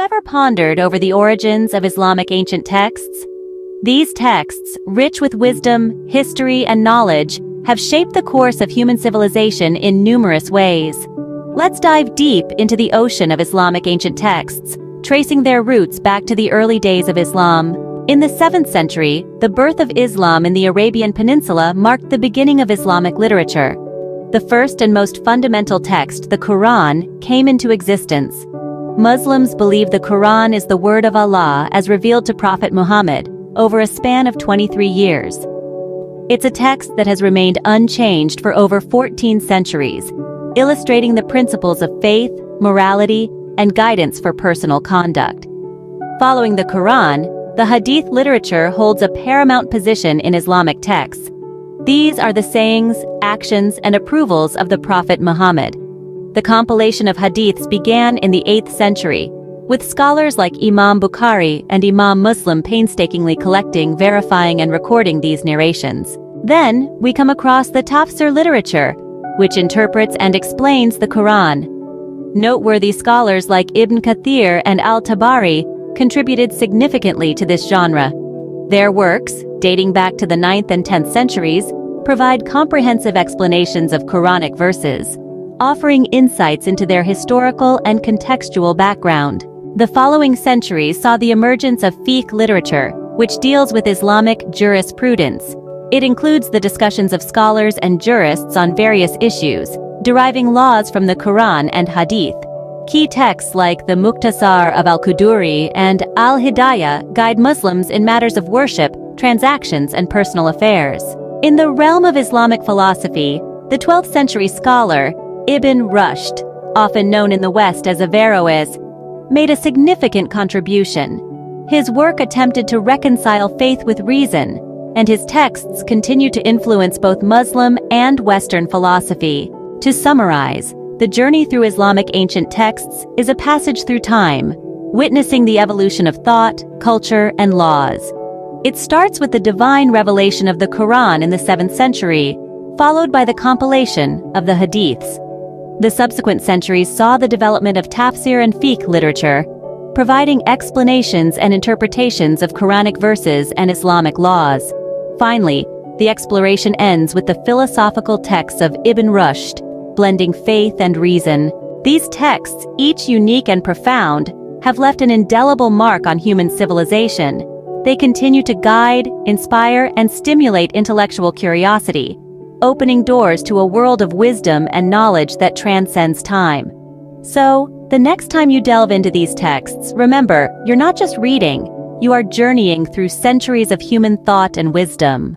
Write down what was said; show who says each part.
Speaker 1: ever pondered over the origins of Islamic ancient texts? These texts, rich with wisdom, history, and knowledge, have shaped the course of human civilization in numerous ways. Let's dive deep into the ocean of Islamic ancient texts, tracing their roots back to the early days of Islam. In the 7th century, the birth of Islam in the Arabian Peninsula marked the beginning of Islamic literature. The first and most fundamental text, the Quran, came into existence. Muslims believe the Quran is the word of Allah as revealed to Prophet Muhammad over a span of 23 years. It's a text that has remained unchanged for over 14 centuries, illustrating the principles of faith, morality, and guidance for personal conduct. Following the Quran, the Hadith literature holds a paramount position in Islamic texts. These are the sayings, actions, and approvals of the Prophet Muhammad. The compilation of hadiths began in the 8th century, with scholars like Imam Bukhari and Imam Muslim painstakingly collecting, verifying, and recording these narrations. Then, we come across the Tafsir literature, which interprets and explains the Quran. Noteworthy scholars like Ibn Kathir and al-Tabari contributed significantly to this genre. Their works, dating back to the 9th and 10th centuries, provide comprehensive explanations of Quranic verses, offering insights into their historical and contextual background. The following centuries saw the emergence of fiqh literature, which deals with Islamic jurisprudence. It includes the discussions of scholars and jurists on various issues, deriving laws from the Quran and Hadith. Key texts like the Mukhtasar of al-Quduri and al-Hidayah guide Muslims in matters of worship, transactions, and personal affairs. In the realm of Islamic philosophy, the 12th century scholar, Ibn Rushd, often known in the West as Averroes, made a significant contribution. His work attempted to reconcile faith with reason, and his texts continue to influence both Muslim and Western philosophy. To summarize, the journey through Islamic ancient texts is a passage through time, witnessing the evolution of thought, culture, and laws. It starts with the divine revelation of the Quran in the 7th century, followed by the compilation of the Hadiths. The subsequent centuries saw the development of tafsir and fiqh literature, providing explanations and interpretations of Quranic verses and Islamic laws. Finally, the exploration ends with the philosophical texts of Ibn Rushd, blending faith and reason. These texts, each unique and profound, have left an indelible mark on human civilization. They continue to guide, inspire, and stimulate intellectual curiosity, opening doors to a world of wisdom and knowledge that transcends time. So, the next time you delve into these texts, remember, you're not just reading, you are journeying through centuries of human thought and wisdom.